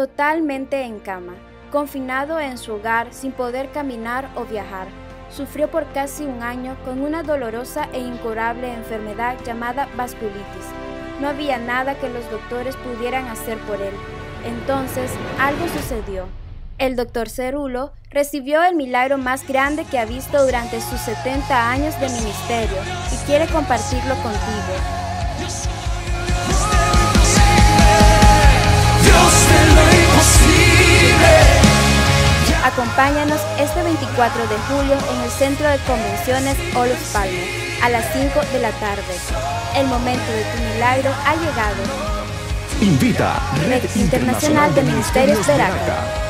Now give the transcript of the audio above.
totalmente en cama, confinado en su hogar sin poder caminar o viajar. Sufrió por casi un año con una dolorosa e incurable enfermedad llamada vasculitis. No había nada que los doctores pudieran hacer por él. Entonces, algo sucedió. El doctor Cerulo recibió el milagro más grande que ha visto durante sus 70 años de ministerio y quiere compartirlo contigo. Acompáñanos este 24 de julio en el Centro de Convenciones Olof Palme a las 5 de la tarde. El momento de tu milagro ha llegado. Invita Red Internacional de Ministerios de.